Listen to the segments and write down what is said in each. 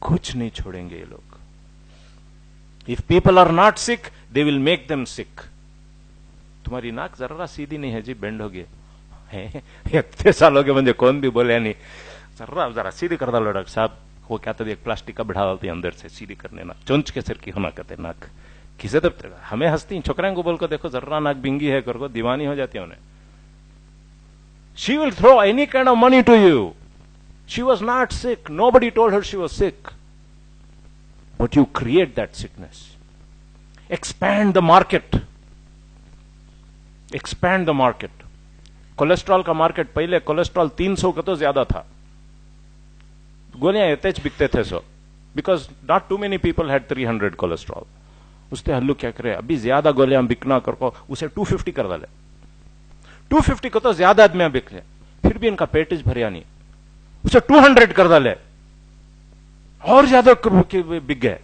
कुछ नहीं छोड़ेंगे ये लोग। If people are not sick they will make them sick तुम्हारी नाक जरा सीधी नहीं है जी बेंड हो? गए इतने साल हो गए मुझे कौन भी बोले नहीं। जरा जरा सीधी कर डालो डॉक्टर साहब। वो क्या तो एक प्लास्टिक का बढ़ा डालती अंदर से, सीधी करने ना चुंच के सिर की होना कहते नाक। किसे तो हमें हंसती छोकरा को बोल को देखो जर्रा नाक बिंगी है करो दीवानी हो जाती है उन्हें। She will throw any kind of money to you was not sick nobody told her she was sick but you create that sickness expand the market expand the market cholesterol का मार्केट पहले cholesterol 300 का तो ज़्यादा था। गोलियाँ यथेच बिकते थे so because not too many people had 300 cholesterol उसने हल्लू क्या करे? अभी ज़्यादा गोलियाँ बिकना कर उसे 250 कर डाले 250 को तो ज़्यादा आदमी बिक ले। फिर भी इनका पेटेज भरिया नहीं। उसे 200 कर डाले। और ज़्यादा बिग गए।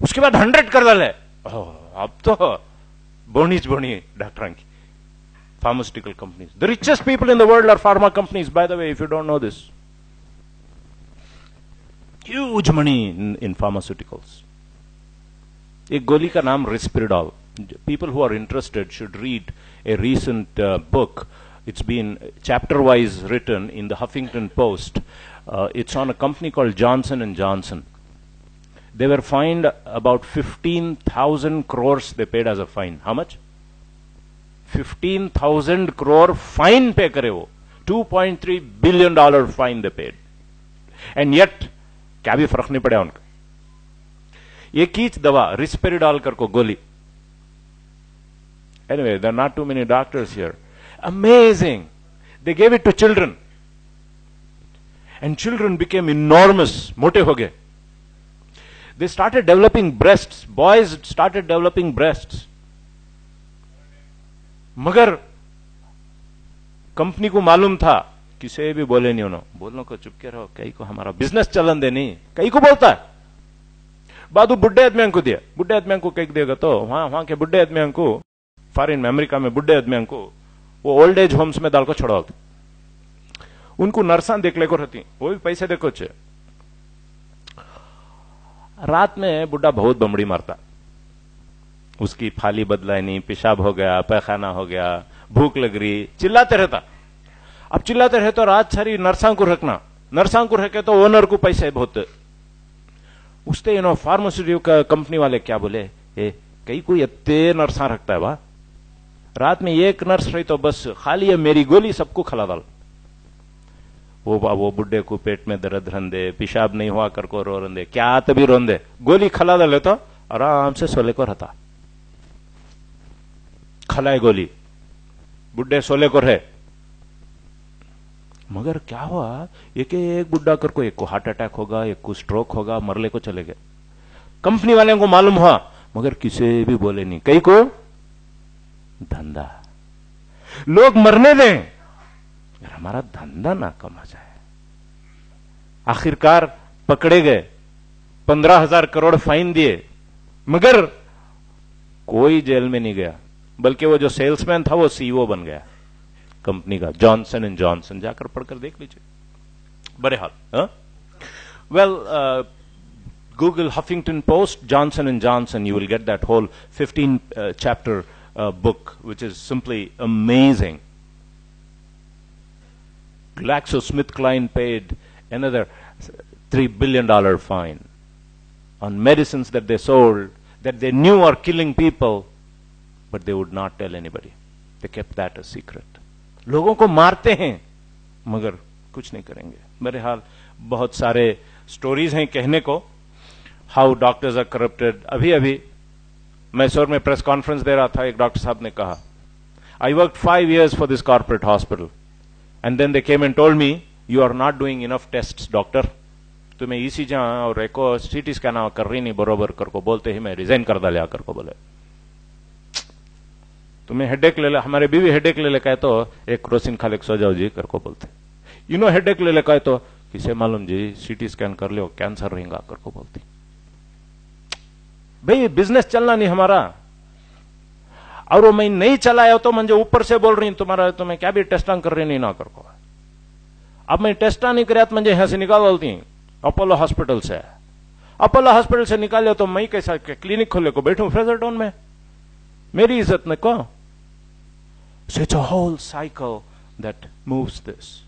उसके बाद 100 कर डाले। अब तो बोनीज बोनी डॉक्टर की pharmaceutical companies the richest people in the world are pharma companies by the way if you don't know this huge money in pharmaceuticals एक गोली का नाम Risperdal people who are interested should read a recent book It's been chapter wise written in the Huffington Post. Uh, it's on a company called Johnson and Johnson. They were fined about 15,000 crores they paid as a fine. How much? 15,000 crore fine pay करे वो 2.3 billion dollar fine they paid. And yet क्या भी फर्क नहीं पड़ा उनका एक ही दवा रिस्पेरिडॉल कर को गोली Anyway, there are not too many doctors here. Amazing. They gave it to children. And children became enormous. मोटे हो गए. They started developing breasts. Boys started developing breasts. मगर कंपनी को मालूम था किसे भी बोले नहीं उन्होंने बोलने को चुपके रहो कई को हमारा बिज़नेस चलन दे नहीं कई को बोलता है बादू बुढ़े आदमी को दिया बुढ़े आदमी को कई देगा तो वहाँ वहाँ के बुढ़े आदमी को फॉरिन में अमेरिका में बुढ़े आदमी को वो ओल्ड एज होम्स में डाल को छोड़ाओ उनको नर्सा देख को रहती। वो भी पैसे देखो चे। रात में बुढ़ा बहुत बमड़ी मारता। उसकी फाली बदला नहीं पेशाब हो गया, पैखाना हो गया, भूख लग रही, चिल्लाते रहता। अब चिल्लाते रहे तो रात सारी नर्सा को रखना। नर्सा को रखे तो ओनर को पैसे बहुत। उसते यू नो फार्मास्यूटिकल कंपनी वाले क्या बोले? ए कई कोई इतने नर्सा रखता है, वाह। रात में एक नर्स रही तो बस खाली है, मेरी गोली सबको खिला डाल वो वो बुढ़े को पेट में दर्द रंदे पेशाब नहीं हुआ, कर को रो रंदे क्या तभी रोंदे गोली खिला डाले तो आराम से सोले को रहता। खलाए गोली। बुढ़े सोले को रहे। मगर क्या हुआ? एक एक बुढ़ा कर को, एक को हार्ट अटैक होगा, एक को स्ट्रोक होगा, मरले को चले गए। कंपनी वाले को मालूम हुआ, मगर किसे भी बोले नहीं। कई को? धंधा। लोग मरने दें यार हमारा धंधा ना कमा जाए। आखिरकार पकड़े गए पंद्रह हज़ार करोड़ फाइन दिए मगर कोई जेल में नहीं गया बल्कि वो जो सेल्समैन था वो सीईओ बन गया। कंपनी का जॉनसन एंड जॉनसन जाकर पढ़कर देख लीजिए। बड़े हाल well Huffington Post, Johnson and Johnson. You will get that whole 15 uh, chapter uh, book, which is simply amazing. GlaxoSmithKline paid another $3 billion fine on medicines that they sold that they knew are killing people, but they would not tell anybody. They kept that a secret. लोगों को मारते हैं मगर कुछ नहीं करेंगे मेरे हाल बहुत सारे स्टोरीज हैं कहने को हाउ डॉक्टर्स आर करप्टेड अभी अभी मैसूर में प्रेस कॉन्फ्रेंस दे रहा था, एक डॉक्टर साहब ने कहा I work five years for this corporate hospital and then they came and told me you are not doing enough test doctor तुम्हें इसी जहाँ और एको सीटी स्कैन कर रही नहीं, बरोबर कर को बोलते ही मैं रिजाइन कर डाले, आकर को बोले। तुम्हें हेडेक ले ले, हमारे बीवी हेडेक ले ले कहे तो एक क्रोसिन खा ले सो जाओ जी, कर को बोलते। यू नो हेडेक ले ले कहे तो किसे मालूम जी सीटी स्कैन कर लो कैंसर रहेगा कर को बोलती। भाई बिज़नेस चलना नहीं हमारा। और वो मैं नहीं चलाया तो मुझे ऊपर से बोल रही तुम्हारा तो मैं क्या भी टेस्टा कर रही नहीं ना कर को अब मैं टेस्टा नहीं कराया तो मुझे यहाँ से निकाल डालती अपोलो हॉस्पिटल से। अपोलो हॉस्पिटल से निकाले तो मैं कैसा क्लिनिक खोले को बैठूं फ्रेजरटोन में? मेरी इज़्ज़त ने को it's a whole cycle that moves this.